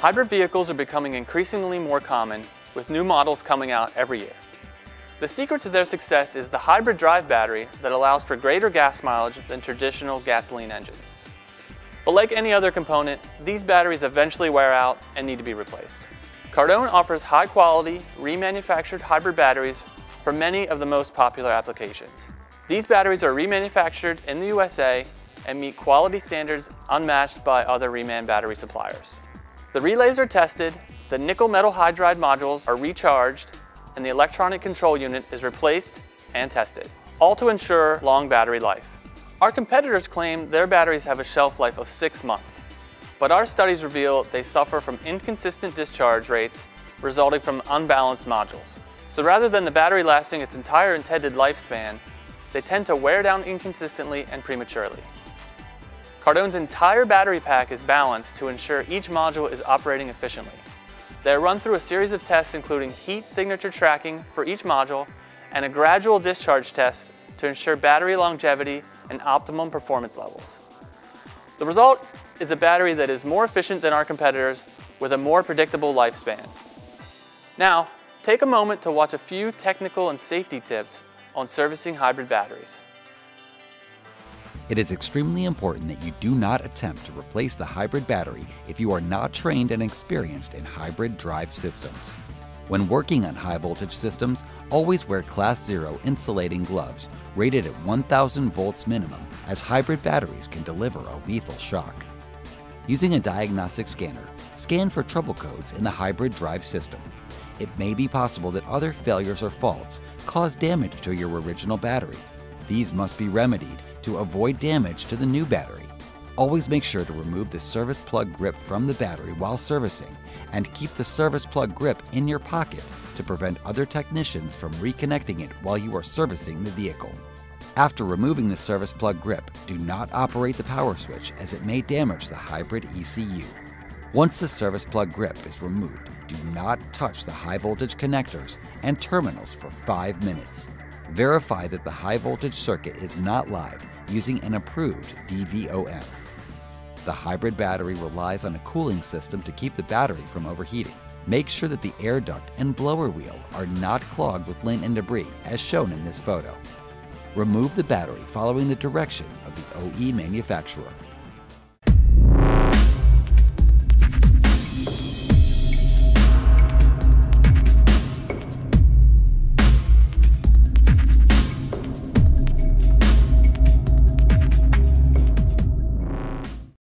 Hybrid vehicles are becoming increasingly more common, with new models coming out every year. The secret to their success is the hybrid drive battery that allows for greater gas mileage than traditional gasoline engines. But like any other component, these batteries eventually wear out and need to be replaced. Cardone offers high quality, remanufactured hybrid batteries for many of the most popular applications. These batteries are remanufactured in the USA and meet quality standards unmatched by other reman battery suppliers. The relays are tested, the nickel metal hydride modules are recharged, and the electronic control unit is replaced and tested, all to ensure long battery life. Our competitors claim their batteries have a shelf life of six months, but our studies reveal they suffer from inconsistent discharge rates resulting from unbalanced modules. So rather than the battery lasting its entire intended lifespan, they tend to wear down inconsistently and prematurely. Cardone's entire battery pack is balanced to ensure each module is operating efficiently. They are run through a series of tests including heat signature tracking for each module and a gradual discharge test to ensure battery longevity and optimum performance levels. The result is a battery that is more efficient than our competitors with a more predictable lifespan. Now, take a moment to watch a few technical and safety tips on servicing hybrid batteries. It is extremely important that you do not attempt to replace the hybrid battery if you are not trained and experienced in hybrid drive systems. When working on high voltage systems, always wear class 0 insulating gloves rated at 1000 volts minimum as hybrid batteries can deliver a lethal shock. Using a diagnostic scanner, scan for trouble codes in the hybrid drive system. It may be possible that other failures or faults cause damage to your original battery. These must be remedied to avoid damage to the new battery. Always make sure to remove the service plug grip from the battery while servicing and keep the service plug grip in your pocket to prevent other technicians from reconnecting it while you are servicing the vehicle. After removing the service plug grip, do not operate the power switch as it may damage the hybrid ECU. Once the service plug grip is removed, do not touch the high voltage connectors and terminals for 5 minutes. Verify that the high voltage circuit is not live using an approved DVOM. The hybrid battery relies on a cooling system to keep the battery from overheating. Make sure that the air duct and blower wheel are not clogged with lint and debris as shown in this photo. Remove the battery following the direction of the OE manufacturer.